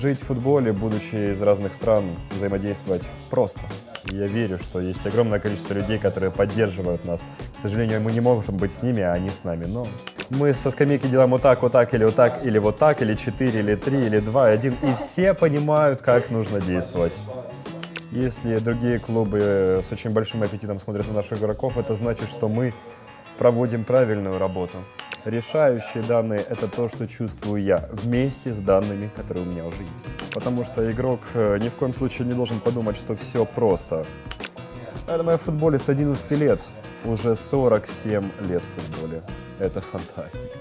Жить в футболе, будучи из разных стран, взаимодействовать просто. Я верю, что есть огромное количество людей, которые поддерживают нас. К сожалению, мы не можем быть с ними, а они с нами. Но мы со скамейки делаем вот так, вот так, или вот так, или вот так, или 4, или 3, или 2, 1. И все понимают, как нужно действовать. Если другие клубы с очень большим аппетитом смотрят на наших игроков, это значит, что мы проводим правильную работу. Решающие данные – это то, что чувствую я, вместе с данными, которые у меня уже есть. Потому что игрок э, ни в коем случае не должен подумать, что все просто. Поэтому я в футболе с 11 лет, уже 47 лет в футболе. Это фантастика.